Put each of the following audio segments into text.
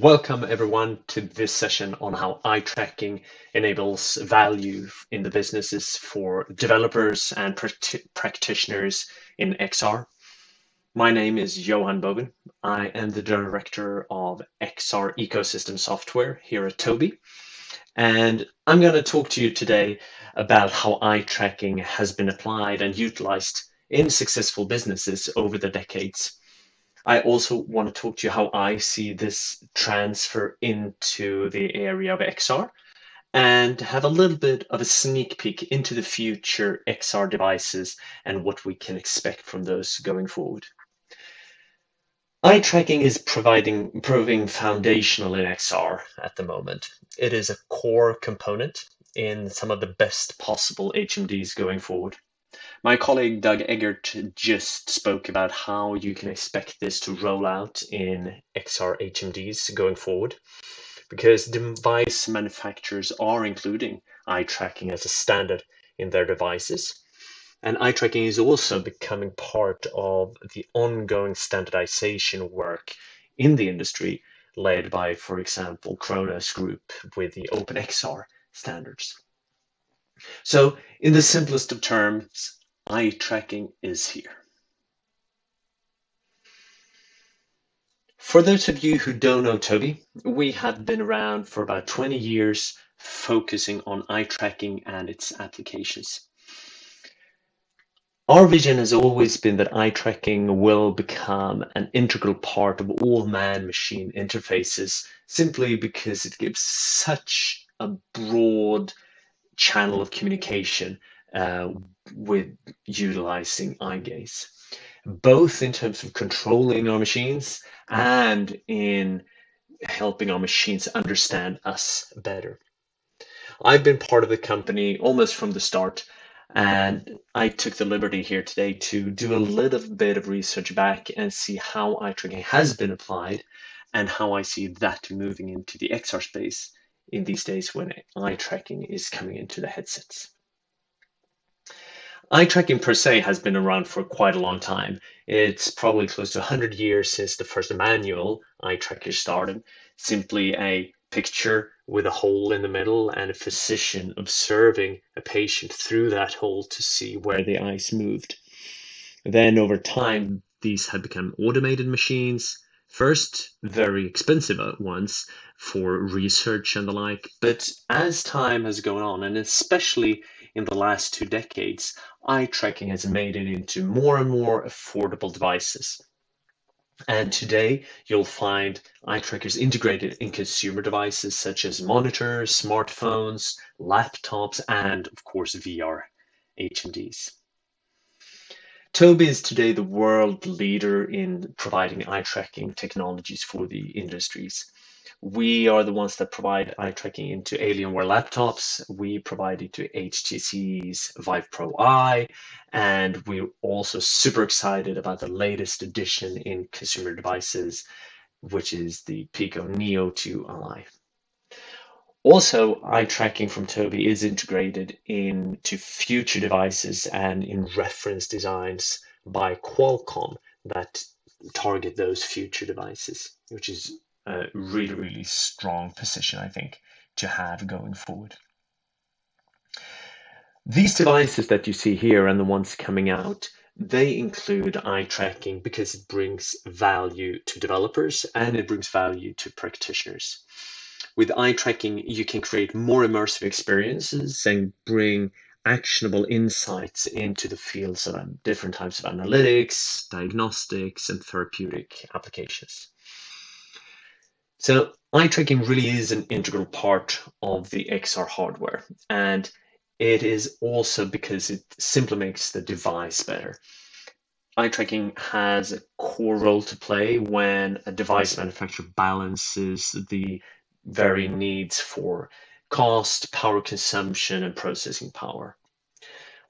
Welcome everyone to this session on how eye tracking enables value in the businesses for developers and practitioners in XR. My name is Johan Bouvin. I am the director of XR ecosystem software here at Tobii. And I'm going to talk to you today about how eye tracking has been applied and utilized in successful businesses over the decades I also want to talk to you how I see this transfer into the area of XR and have a little bit of a sneak peek into the future XR devices and what we can expect from those going forward. Eye tracking is providing proving foundational in XR at the moment. It is a core component in some of the best possible HMDs going forward. My colleague Doug Eggert just spoke about how you can expect this to roll out in XR HMDs going forward because device manufacturers are including eye tracking as a standard in their devices. And eye tracking is also becoming part of the ongoing standardization work in the industry led by, for example, Khronos Group with the OpenXR standards. So in the simplest of terms, eye tracking is here. For those of you who don't know Tobii, we have been around for about 20 years focusing on eye tracking and its applications. Our vision has always been that eye tracking will become an integral part of all man-machine interfaces simply because it gives such a broad channel of communication uh, with utilizing eye gaze, both in terms of controlling our machines and in helping our machines understand us better. I've been part of the company almost from the start, and I took the liberty here today to do a little bit of research back and see how eye tracking has been applied and how I see that moving into the XR space in these days when eye tracking is coming into the headsets. Eye tracking per se has been around for quite a long time. It's probably close to 100 years since the first manual eye tracker started. Simply a picture with a hole in the middle and a physician observing a patient through that hole to see where the eyes moved. Then over time, these have become automated machines First, very expensive ones for research and the like, but as time has gone on, and especially in the last two decades, eye tracking has made it into more and more affordable devices. And today, you'll find eye trackers integrated in consumer devices such as monitors, smartphones, laptops, and of course, VR HMDs. Tobii is today the world leader in providing eye tracking technologies for the industries. We are the ones that provide eye tracking into Alienware laptops. We provide it to HTC's Vive Pro Eye, and we're also super excited about the latest addition in consumer devices, which is the Pico Neo 2 Eye. Also, eye tracking from Tobii is integrated into future devices and in reference designs by Qualcomm that target those future devices, which is a really, really strong position, I think, to have going forward. These devices that you see here and the ones coming out, they include eye tracking because it brings value to developers and it brings value to practitioners with eye tracking, you can create more immersive experiences and bring actionable insights into the fields of different types of analytics, diagnostics, and therapeutic applications. So eye tracking really is an integral part of the XR hardware, and it is also because it simply makes the device better. Eye tracking has a core role to play when a device manufacturer balances the varying needs for cost, power consumption, and processing power.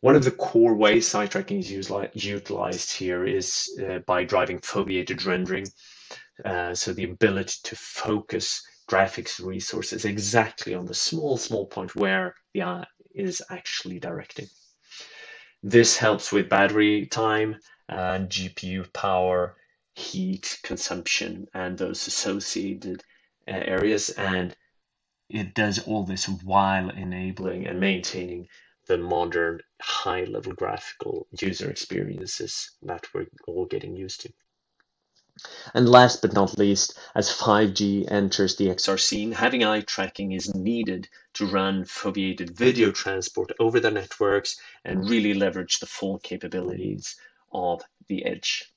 One of the core ways eye tracking is utilized here is uh, by driving foveated rendering. Uh, so the ability to focus graphics resources exactly on the small, small point where the eye is actually directing. This helps with battery time and GPU power, heat consumption, and those associated uh, areas and it does all this while enabling and maintaining the modern high level graphical user experiences that we're all getting used to. And last but not least, as 5G enters the XR scene, having eye tracking is needed to run foveated video transport over the networks and really leverage the full capabilities of the edge.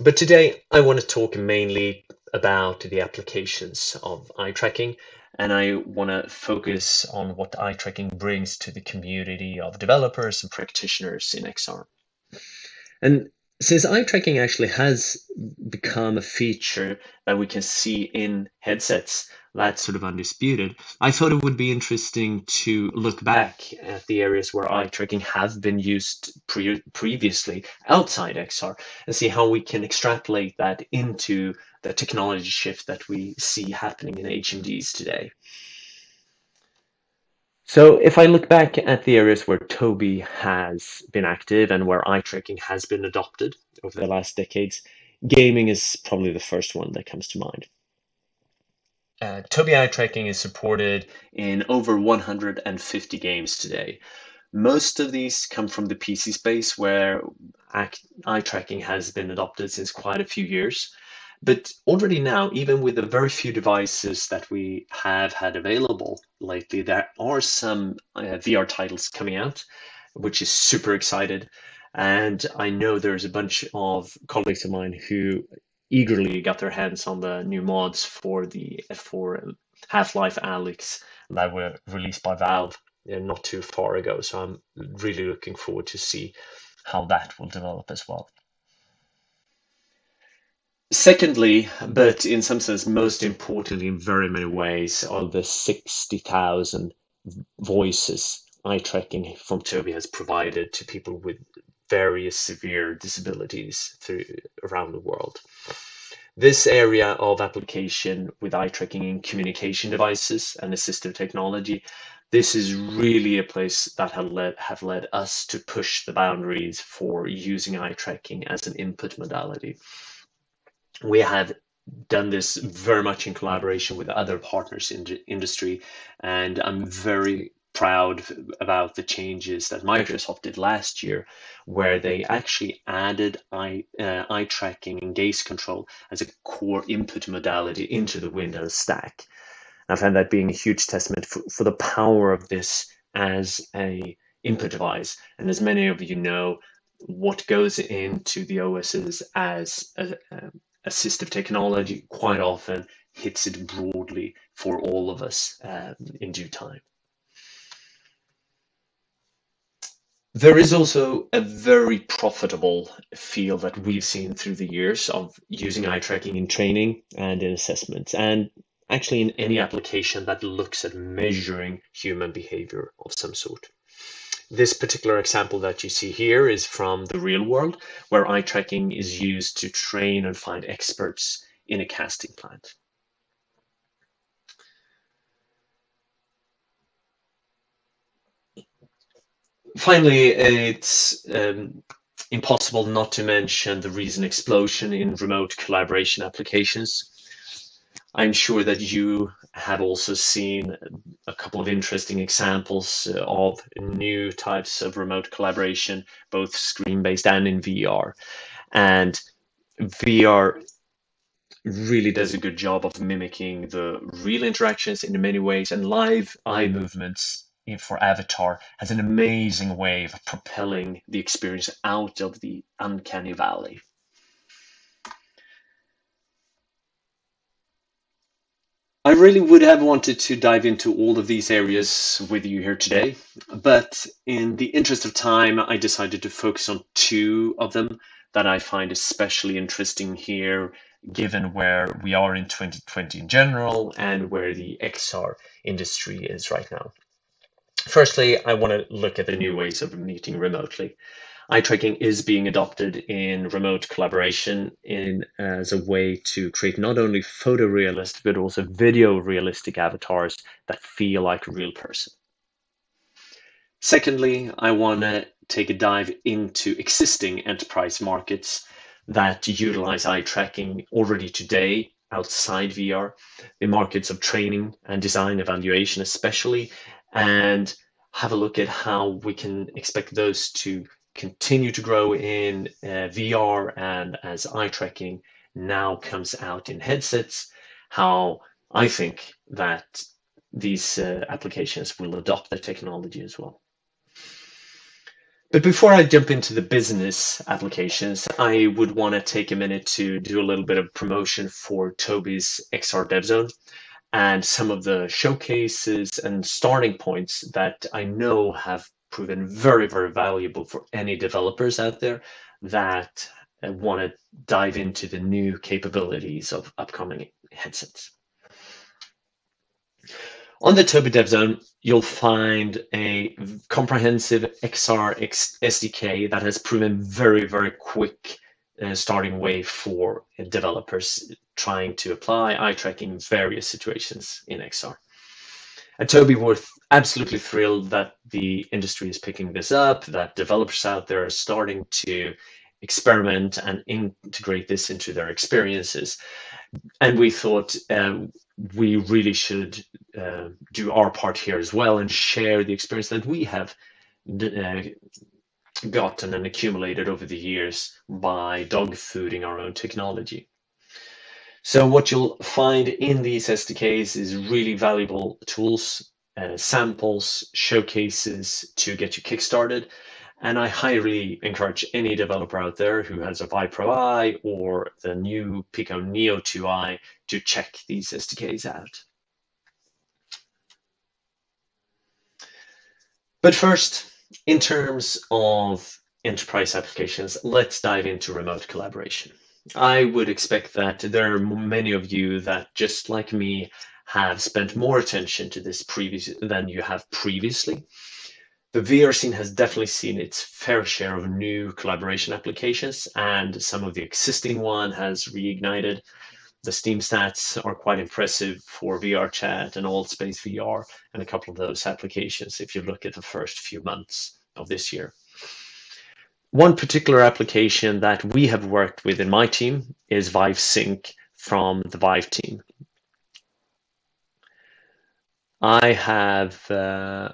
But today I want to talk mainly about the applications of eye tracking and I want to focus on what eye tracking brings to the community of developers and practitioners in XR. And since eye tracking actually has become a feature that we can see in headsets, that's sort of undisputed. I thought it would be interesting to look back at the areas where eye tracking have been used pre- previously outside XR and see how we can extrapolate that into the technology shift that we see happening in HMDs today. So if I look back at the areas where Tobii has been active and where eye tracking has been adopted over the last decades, gaming is probably the first one that comes to mind. Uh, Tobii eye tracking is supported in over 150 games today. Most of these come from the PC space where eye tracking has been adopted since quite a few years. But already now, even with the very few devices that we have had available lately, there are some uh, VR titles coming out, which is super excited. And I know there's a bunch of colleagues of mine who eagerly got their hands on the new mods for the for Half-Life Alyx that were released by Valve not too far ago. So I'm really looking forward to see how that will develop as well. Secondly, but in some sense most importantly in very many ways, are the 60,000 voices eye tracking from Tobii has provided to people with various severe disabilities through, around the world. This area of application with eye tracking in communication devices and assistive technology, this is really a place that have led, have led us to push the boundaries for using eye tracking as an input modality. We have done this very much in collaboration with other partners in the industry, and I'm very proud about the changes that Microsoft did last year, where they actually added eye, uh, eye tracking and gaze control as a core input modality into the Windows stack. I found that being a huge testament for, for the power of this as a input device. And as many of you know, what goes into the OSs as a, a assistive technology quite often hits it broadly for all of us um, in due time. There is also a very profitable field that we've seen through the years of using eye tracking in training and in assessments, and actually in any application that looks at measuring human behavior of some sort. This particular example that you see here is from the real world, where eye tracking is used to train and find experts in a casting plant. Finally, it's um, impossible not to mention the recent explosion in remote collaboration applications. I'm sure that you have also seen a couple of interesting examples uh, of new types of remote collaboration, both screen-based and in VR. And VR really does a good job of mimicking the real interactions in many ways, and live eye movements for Avatar has an amazing way of propelling the experience out of the uncanny valley. I really would have wanted to dive into all of these areas with you here today, but in the interest of time, I decided to focus on two of them that I find especially interesting here, given where we are in 2020 in general and where the XR industry is right now. Firstly, I want to look at the new ways of meeting remotely. Eye tracking is being adopted in remote collaboration in as a way to create not only photorealistic but also video realistic avatars that feel like a real person. Secondly, I want to take a dive into existing enterprise markets that utilize eye tracking already today outside VR, the markets of training and design evaluation, especially, and have a look at how we can expect those to continue to grow in uh, VR and as eye tracking now comes out in headsets, how I think that these uh, applications will adopt the technology as well. But before I jump into the business applications, I would want to take a minute to do a little bit of promotion for Tobii's XR DevZone and some of the showcases and starting points that I know have proven very, very valuable for any developers out there that uh, want to dive into the new capabilities of upcoming headsets. On the Tobii Dev Zone, you'll find a comprehensive XR SDK that has proven very, very quick uh, starting way for developers trying to apply eye tracking in various situations in XR. At Tobii, we're absolutely thrilled that the industry is picking this up, that developers out there are starting to experiment and integrate this into their experiences. And we thought um, we really should uh, do our part here as well and share the experience that we have uh, gotten and accumulated over the years by dog fooding our own technology. So what you'll find in these SDKs is really valuable tools, uh, samples, showcases to get you kickstarted, and I highly encourage any developer out there who has a Vive Pro Eye or the new Pico Neo 2 Eye to check these SDKs out. But first, in terms of enterprise applications, let's dive into remote collaboration. I would expect that there are many of you that, just like me, have spent more attention to this previous than you have previously the VR scene has definitely seen its fair share of new collaboration applications, and some of the existing one has reignited. The Steam stats are quite impressive for VR chat and AltSpace VR, and a couple of those applications if you look at the first few months of this year. One particular application that we have worked with in my team is Vive Sync from the Vive team. I have uh,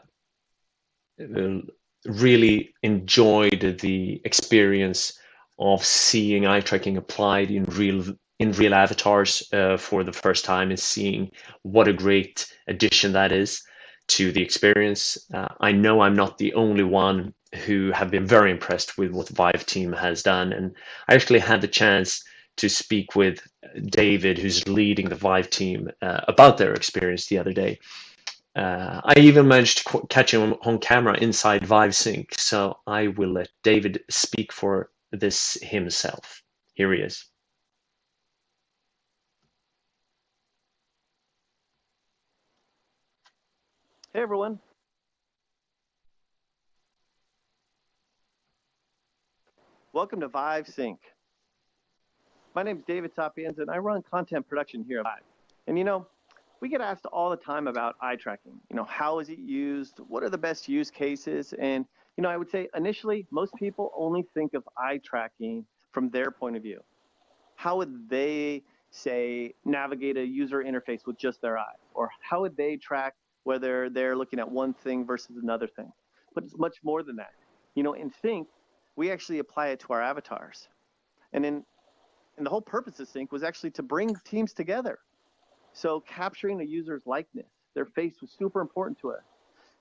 really enjoyed the experience of seeing eye tracking applied in real in real avatars uh, for the first time and seeing what a great addition that is to the experience. Uh, I know I'm not the only one who have been very impressed with what the Vive team has done, and I actually had the chance to speak with David, who's leading the Vive team, uh, about their experience the other day. Uh, I even managed to catch him on camera inside Vive Sync, so I will let David speak for this himself. Here he is. Hey everyone. Welcome to Vive Sync. My name is David Sapienza and I run content production here at Vive. And you know, we get asked all the time about eye tracking. You know, how is it used? What are the best use cases? And, you know, I would say initially, most people only think of eye tracking from their point of view. How would they, say, navigate a user interface with just their eye? Or how would they track whether they're looking at one thing versus another thing? But it's much more than that. You know, in Sync, we actually apply it to our avatars. And in and the whole purpose of Sync was actually to bring teams together so capturing a user's likeness, their face was super important to us.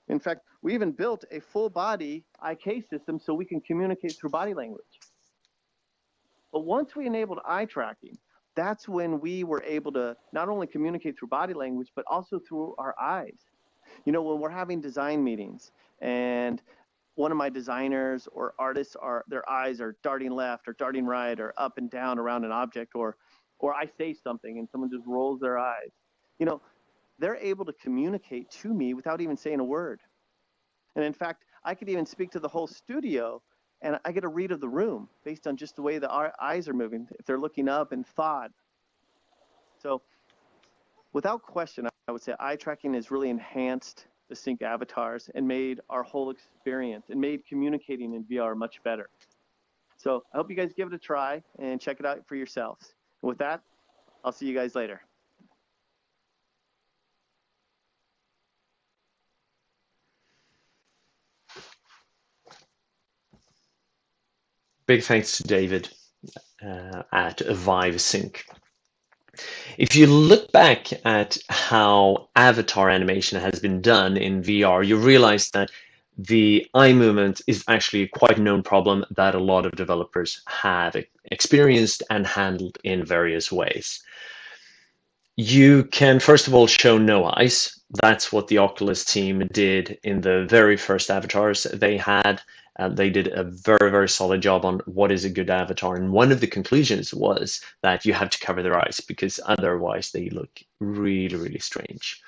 In fact, we even built a full body IK system so we can communicate through body language. But once we enabled eye tracking, that's when we were able to not only communicate through body language, but also through our eyes. You know, when we're having design meetings and one of my designers or artists are their eyes are darting left or darting right or up and down around an object or or I say something and someone just rolls their eyes. You know, they're able to communicate to me without even saying a word. And in fact, I could even speak to the whole studio and I get a read of the room based on just the way the eyes are moving, if they're looking up and thought. So, without question, I would say eye tracking has really enhanced the sync avatars and made our whole experience and made communicating in VR much better. So, I hope you guys give it a try and check it out for yourselves. With that, I'll see you guys later. Big thanks to David uh, at ViveSync. If you look back at how avatar animation has been done in VR, you realize that the eye movement is actually a quite known problem that a lot of developers have experienced and handled in various ways. You can first of all show no eyes. That's what the Oculus team did in the very first avatars they had. Uh, they did a very, very solid job on what is a good avatar. And one of the conclusions was that you have to cover their eyes because otherwise they look really, really strange.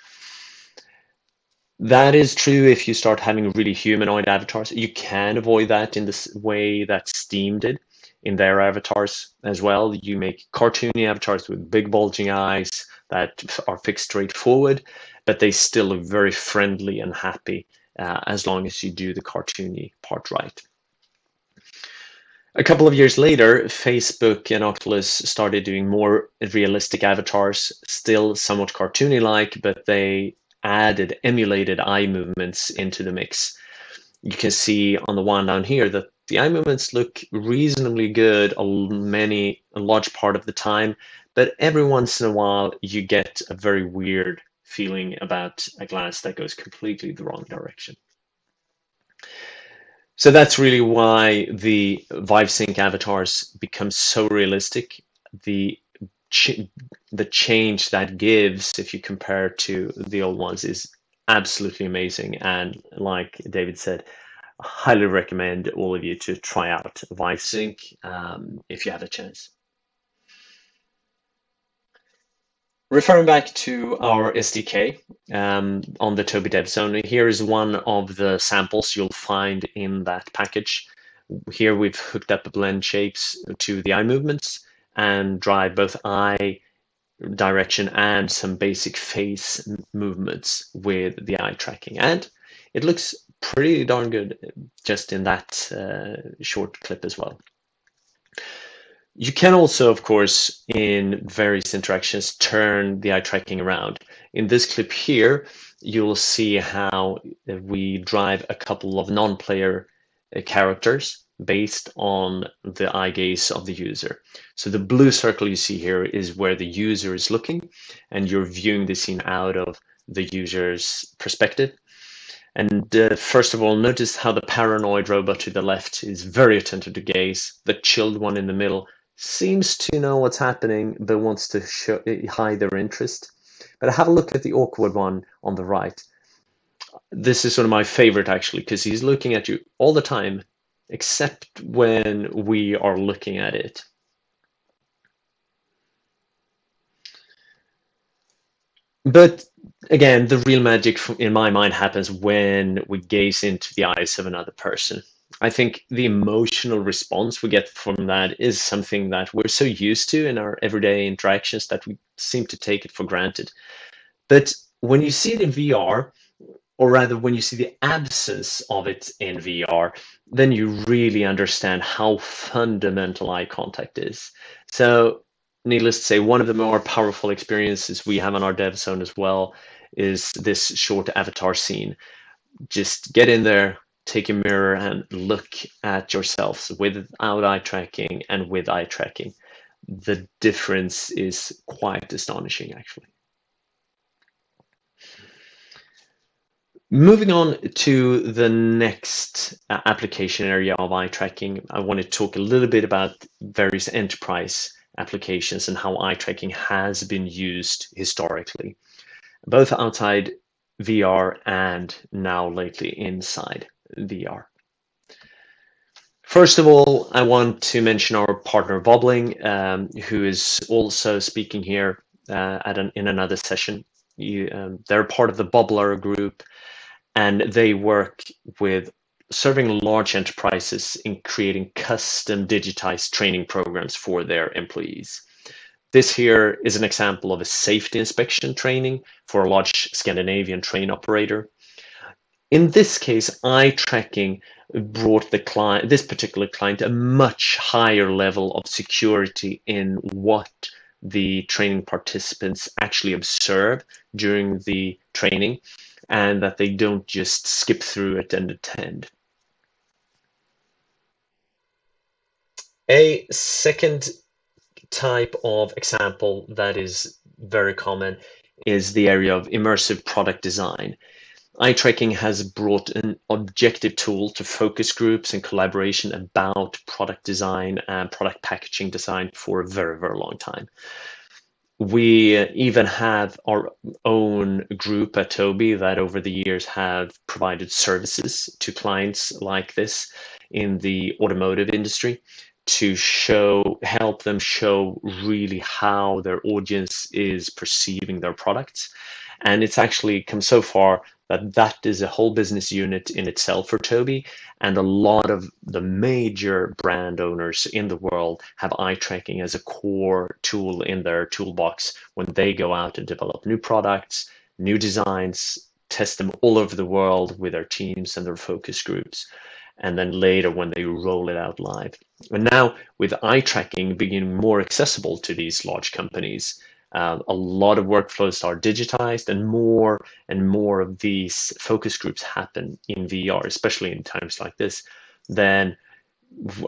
That is true if you start having really humanoid avatars. You can avoid that in the way that Steam did in their avatars as well. You make cartoony avatars with big bulging eyes that are fixed straight forward, but they still look very friendly and happy uh, as long as you do the cartoony part right. A couple of years later, Facebook and Oculus started doing more realistic avatars, still somewhat cartoony like, but they added emulated eye movements into the mix. You can see on the one down here that the eye movements look reasonably good a many a large part of the time, but every once in a while you get a very weird feeling about a glass that goes completely the wrong direction. So that's really why the ViveSync avatars become so realistic. The the change that gives if you compare to the old ones is absolutely amazing. And like david said highly recommend all of you to try out ViveSync um, if you have a chance. Referring back to our sdk um, on the tobii dev zone here is one of the samples you'll find in that package. Here we've hooked up the blend shapes to the eye movements and drive both eye direction and some basic face movements with the eye tracking. And it looks pretty darn good just in that uh, short clip as well. You can also, of course, in various interactions, turn the eye tracking around. In this clip here, you'll see how we drive a couple of non-player uh, characters based on the eye gaze of the user. So the blue circle you see here is where the user is looking and you're viewing the scene out of the user's perspective. And uh, first of all, notice how the paranoid robot to the left is very attentive to gaze. The chilled one in the middle seems to know what's happening, but wants to show, hide their interest. But have a look at the awkward one on the right. This is one of my favorite actually, because he's looking at you all the time, except when we are looking at it. But again, the real magic in my mind happens when we gaze into the eyes of another person. I think the emotional response we get from that is something that we're so used to in our everyday interactions that we seem to take it for granted. But when you see it in VR, or rather when you see the absence of it in VR, then you really understand how fundamental eye contact is. So, needless to say, one of the more powerful experiences we have on our dev zone as well is this short avatar scene. Just get in there, take a mirror, and look at yourselves without eye tracking and with eye tracking. The difference is quite astonishing, actually. Moving on to the next uh, application area of eye tracking, I want to talk a little bit about various enterprise applications and how eye tracking has been used historically, both outside VR and now lately inside VR. First of all, I want to mention our partner Vobling, um, who is also speaking here uh, at an, in another session. You, um, they're part of the Bublar group and they work with serving large enterprises in creating custom digitized training programs for their employees. This here is an example of a safety inspection training for a large Scandinavian train operator. In this case, eye tracking brought the client, this particular client, a much higher level of security in what the training participants actually observe during the training and that they don't just skip through it and attend. A second type of example that is very common is the area of immersive product design. Eye tracking has brought an objective tool to focus groups and collaboration about product design and product packaging design for a very, very long time. We even have our own group at Tobii that over the years have provided services to clients like this in the automotive industry to show help them show really how their audience is perceiving their products. And it's actually come so far that that is a whole business unit in itself for Tobii. and a lot of the major brand owners in the world have eye tracking as a core tool in their toolbox when they go out and develop new products new designs test them all over the world with their teams and their focus groups and then later when they roll it out live. And now with eye tracking being more accessible to these large companies, uh, a lot of workflows are digitized and more and more of these focus groups happen in VR, especially in times like this, then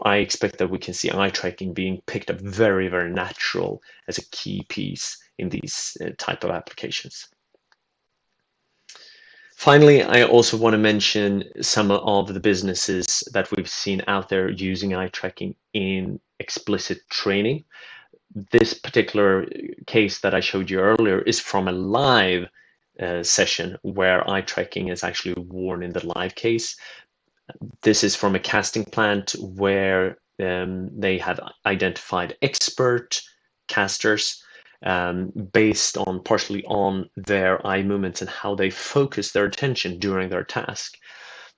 I expect that we can see eye tracking being picked up very, very natural as a key piece in these uh, type of applications. Finally, I also want to mention some of the businesses that we've seen out there using eye tracking in explicit training. This particular case that I showed you earlier is from a live uh, session where eye tracking is actually worn in the live case. This is from a casting plant where um, they have identified expert casters um, based on partially on their eye movements and how they focus their attention during their task.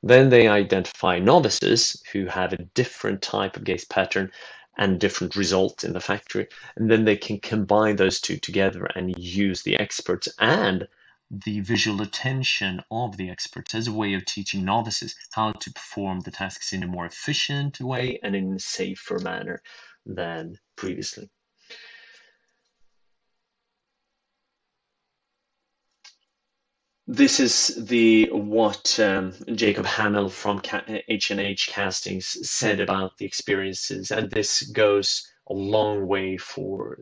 Then they identify novices who have a different type of gaze pattern and different results in the factory. And then they can combine those two together and use the experts and the visual attention of the experts as a way of teaching novices how to perform the tasks in a more efficient way and in a safer manner than previously. This is the what um, Jacob Hamill from H&H Castings said about the experiences, and this goes a long way for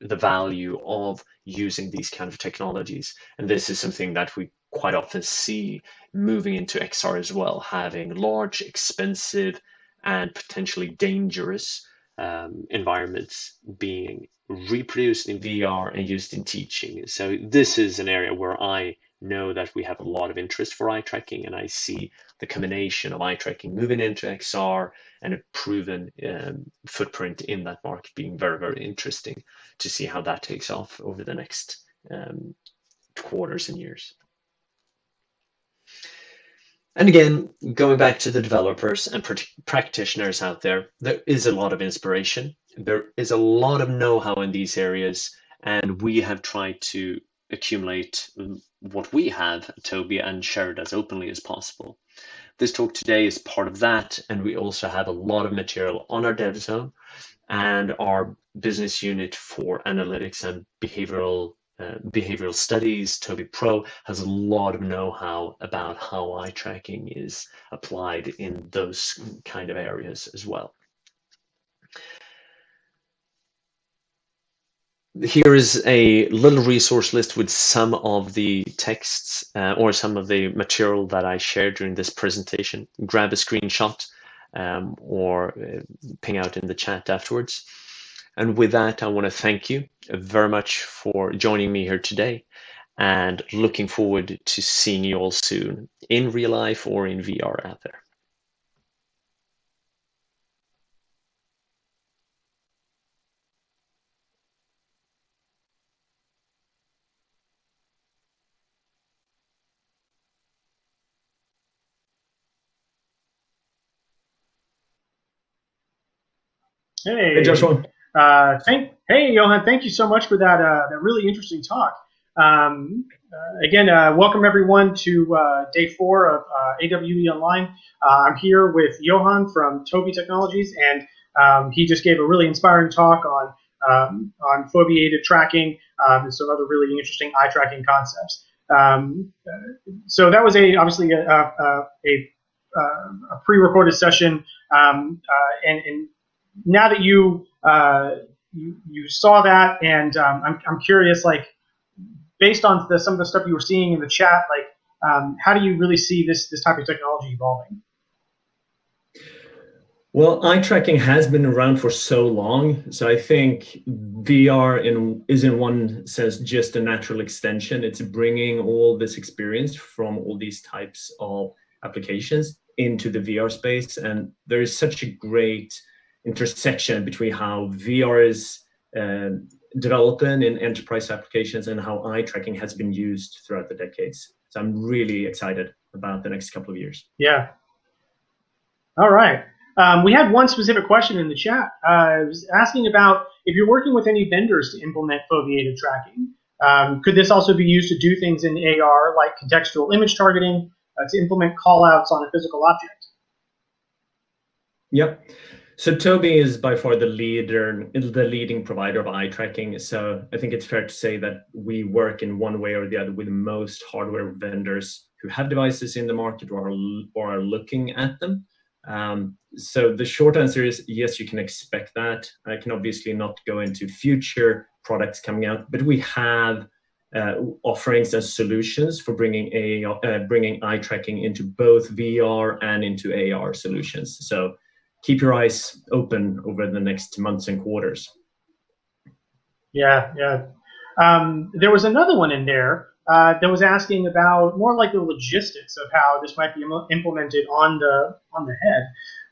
the value of using these kind of technologies. And this is something that we quite often see moving into XR as well, having large, expensive, and potentially dangerous um, environments being reproduced in VR and used in teaching. So this is an area where I know that we have a lot of interest for eye tracking, and I see the combination of eye tracking moving into XR and a proven um, footprint in that market being very, very interesting to see how that takes off over the next um, quarters and years. And again, going back to the developers and practitioners out there, there is a lot of inspiration. There is a lot of know-how in these areas, and we have tried to accumulate what we have Tobii and share it as openly as possible. This talk today is part of that, and we also have a lot of material on our dev zone and our business unit for analytics and behavioral uh, behavioral studies, Tobii Pro, has a lot of know-how about how eye tracking is applied in those kind of areas as well. Here is a little resource list with some of the texts uh, or some of the material that I shared during this presentation. Grab a screenshot um, or uh, ping out in the chat afterwards. And with that, I want to thank you very much for joining me here today and looking forward to seeing you all soon in real life or in VR out there. Hey, hey Joshua. Uh, thank, hey, Johan. Thank you so much for that uh, that really interesting talk. Um, uh, again, uh, welcome everyone to uh, day four of uh, AWE Online. I'm here with Johan from Tobii Technologies, and um, he just gave a really inspiring talk on um, on foveated tracking um, and some other really interesting eye tracking concepts. Um, so that was a obviously a, a, a, a pre-recorded session, um, uh, and, and, now that you, uh, you you saw that, and um, I'm, I'm curious, like based on the, some of the stuff you were seeing in the chat, like um, how do you really see this this type of technology evolving? Well, eye tracking has been around for so long, so I think VR in, is in one sense just a natural extension. It's bringing all this experience from all these types of applications into the VR space, and there is such a great intersection between how VR is uh, developing in enterprise applications and how eye tracking has been used throughout the decades. So I'm really excited about the next couple of years. Yeah. All right. Um, we had one specific question in the chat. Uh, I was asking about if you're working with any vendors to implement foveated tracking. Um, could this also be used to do things in AR like contextual image targeting uh, to implement callouts on a physical object? Yep. So Tobii is by far the leader, the leading provider of eye tracking. So I think it's fair to say that we work in one way or the other with most hardware vendors who have devices in the market or are, or are looking at them. Um, so the short answer is yes, you can expect that. I can obviously not go into future products coming out, but we have uh, offerings and solutions for bringing a uh, bringing eye tracking into both VR and into AR solutions. So keep your eyes open over the next months and quarters. Yeah, yeah. Um, there was another one in there uh, that was asking about more like the logistics of how this might be implemented on the on the head.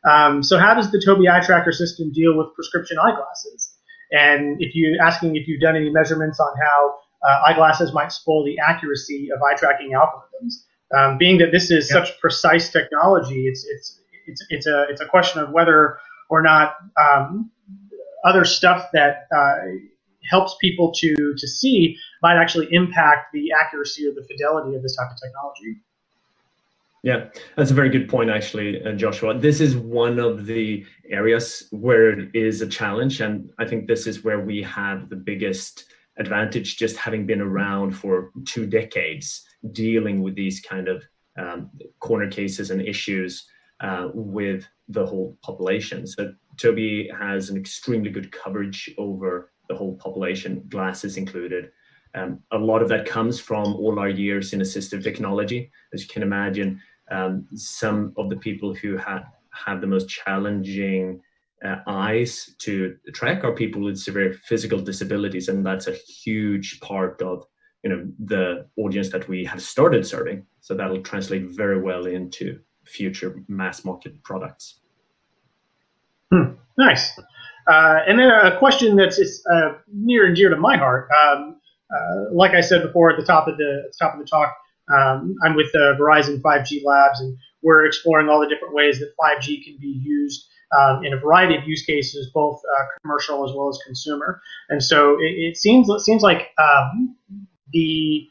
Um, so, how does the Tobii eye tracker system deal with prescription eyeglasses? And if you asking if you've done any measurements on how uh, eyeglasses might spoil the accuracy of eye tracking algorithms, um, being that this is such precise technology, it's it's it's it's a it's a question of whether or not um, other stuff that uh, helps people to to see might actually impact the accuracy or the fidelity of this type of technology. Yeah, that's a very good point, actually, uh, Joshua. This is one of the areas where it is a challenge, and I think this is where we have the biggest advantage, just having been around for two decades, dealing with these kind of um, corner cases and issues uh, with the whole population. So Tobii has an extremely good coverage over the whole population, glasses included. Um, a lot of that comes from all our years in assistive technology. As you can imagine, um, some of the people who have have the most challenging uh, eyes to track are people with severe physical disabilities, and that's a huge part of you know the audience that we have started serving. So that'll translate very well into future mass market products. Hmm, nice. Uh, and then a question that's uh, near and dear to my heart. Um, uh, like I said before at the top of the top of the talk, um, I'm with uh, Verizon 5G Labs, and we're exploring all the different ways that 5G can be used um, in a variety of use cases, both uh, commercial as well as consumer. And so it, it seems it seems like um, the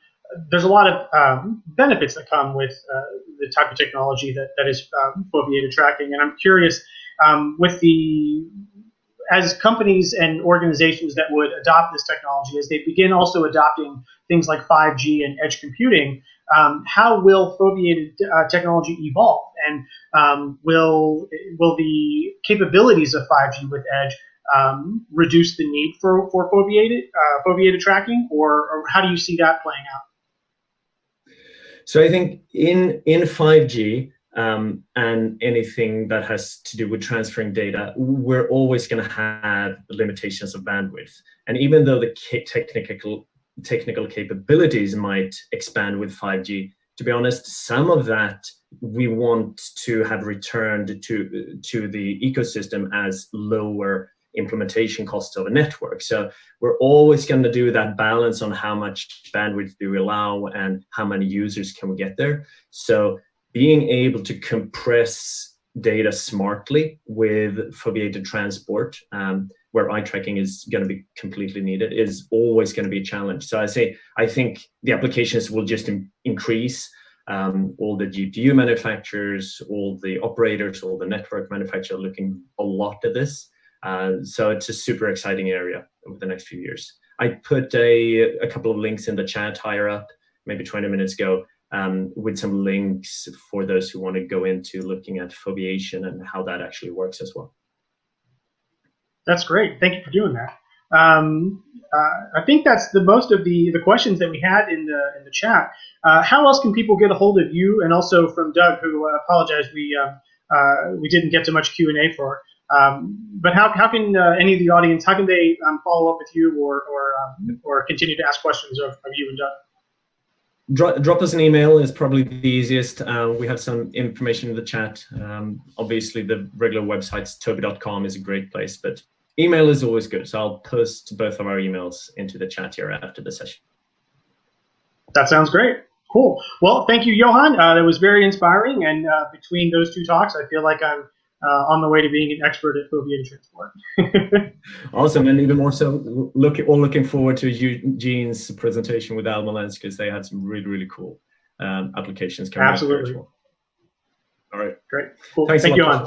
there's a lot of um, benefits that come with uh, the type of technology that, that is um, foveated tracking. And I'm curious um, with the as companies and organizations that would adopt this technology, as they begin also adopting things like 5G and edge computing, um, how will foveated uh, technology evolve? And um, will will the capabilities of 5G with edge um, reduce the need for, for foveated, uh, foveated tracking, or, or how do you see that playing out? So I think in in 5G um, and anything that has to do with transferring data, we're always going to have limitations of bandwidth. And even though the technical technical capabilities might expand with 5G, to be honest, some of that we want to have returned to to the ecosystem as lower implementation costs of a network. So we're always going to do that balance on how much bandwidth do we allow and how many users can we get there. So being able to compress data smartly with foveated transport, um, where eye tracking is going to be completely needed, is always going to be a challenge. So I say I think the applications will just in- increase. Um, all the GPU manufacturers, all the operators, all the network manufacturers are looking a lot at this. Uh, so it's a super exciting area over the next few years. I put a, a couple of links in the chat higher up, maybe 20 minutes ago, um, with some links for those who want to go into looking at foveation and how that actually works as well. That's great. Thank you for doing that. Um, uh, I think that's the most of the, the questions that we had in the in the chat. Uh, how else can people get a hold of you and also from Doug, who uh, apologize we um, uh, we didn't get to much Q and A for. Um, but how, how can uh, any of the audience how can they um, follow up with you or or, um, or continue to ask questions of, of you and Doug? Drop, drop us an email is probably the easiest. Uh, we have some information in the chat. Um, obviously, the regular websites, tobii.com is a great place, but email is always good. So I'll post both of our emails into the chat here after the session. That sounds great. Cool. Well, thank you, Johan. Uh, that was very inspiring. And uh, between those two talks, I feel like I'm uh, on the way to being an expert at foveated transport. awesome, and even more so, look all looking forward to Eugene's presentation with Almalence because they had some really really cool um, applications coming Absolutely. All right, great. Cool. Thank you, Johan.